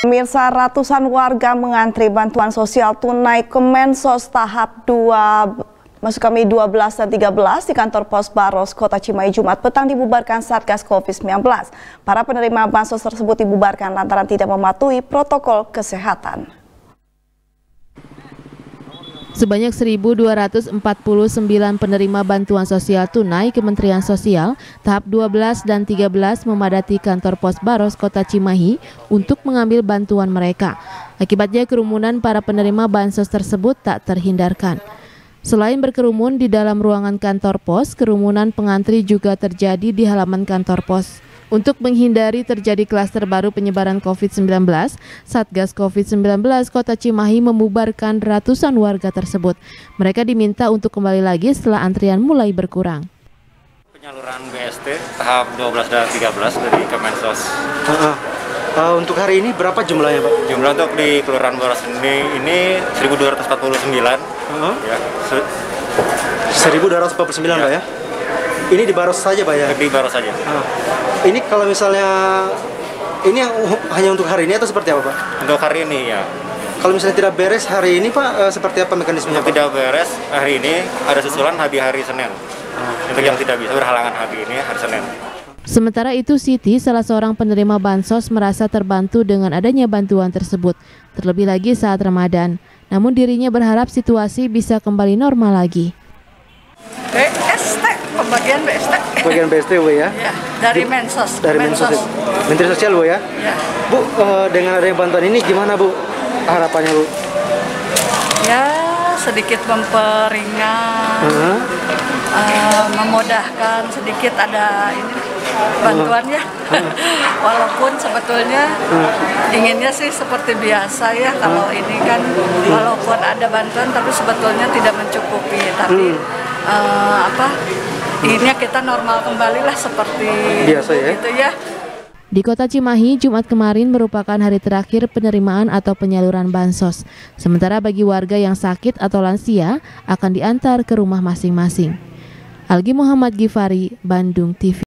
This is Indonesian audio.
Pemirsa ratusan warga mengantri bantuan sosial tunai Kemensos tahap 2 Masuk kami 12 dan 13 di kantor pos Baros Kota Cimahi Jumat petang dibubarkan Satgas COVID-19. Para penerima bansos tersebut dibubarkan lantaran tidak mematuhi protokol kesehatan. Sebanyak 1.249 penerima bantuan sosial tunai Kementerian Sosial tahap 12 dan 13 memadati kantor pos Baros Kota Cimahi untuk mengambil bantuan mereka. Akibatnya kerumunan para penerima bansos tersebut tak terhindarkan. Selain berkerumun di dalam ruangan kantor pos, kerumunan pengantri juga terjadi di halaman kantor pos. Untuk menghindari terjadi klaster baru penyebaran COVID-19, Satgas COVID-19 Kota Cimahi membubarkan ratusan warga tersebut. Mereka diminta untuk kembali lagi setelah antrian mulai berkurang. Penyaluran BST tahap 12 dan 13 dari Kemensos. Uh, uh. Uh, untuk hari ini berapa jumlahnya Pak? Jumlah untuk di Kelurahan Boros ini, ini 1249. Uh -huh. ya, 1249 ya. Pak ya? Ini di Baros saja Pak ya? Di Baros saja. Uh. Ini kalau misalnya ini hanya untuk hari ini atau seperti apa Pak? Untuk hari ini ya. Kalau misalnya tidak beres hari ini Pak, uh, seperti apa mekanismenya? Tidak beres hari ini ada susulan hari hari Senin. Uh, untuk iya. yang tidak bisa berhalangan hari ini hari Senin. Sementara itu Siti, salah seorang penerima bansos merasa terbantu dengan adanya bantuan tersebut, terlebih lagi saat Ramadan. Namun dirinya berharap situasi bisa kembali normal lagi. BST, pembagian BST. Pembagian BST Bu ya? ya dari Mensos. Dari Mensos. Mensos. Menteri Sosial Bu ya? Ya. Bu, uh, dengan adanya bantuan ini gimana Bu harapannya Bu? Ya, sedikit memperingan, uh -huh. uh, memudahkan sedikit ada ini bantuannya. Uh -huh. Walaupun sebetulnya uh -huh. inginnya sih seperti biasa ya kalau uh -huh. ini kan walaupun ada bantuan tapi sebetulnya tidak mencukupi. Tapi uh uh, apa ini kita normal kembali lah seperti biasa ya. Gitu ya. Di kota Cimahi, Jumat kemarin merupakan hari terakhir penerimaan atau penyaluran bansos. Sementara bagi warga yang sakit atau lansia akan diantar ke rumah masing-masing. Algi Muhammad Gifari, Bandung TV.